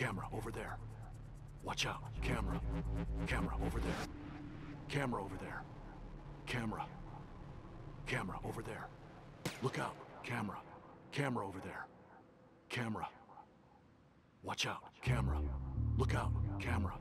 Camera over there. Watch out. Camera. Camera over there. Camera over there. Camera. Camera over there. Look out. Camera. Camera over there. Camera. Watch out. Camera. Look out. Camera.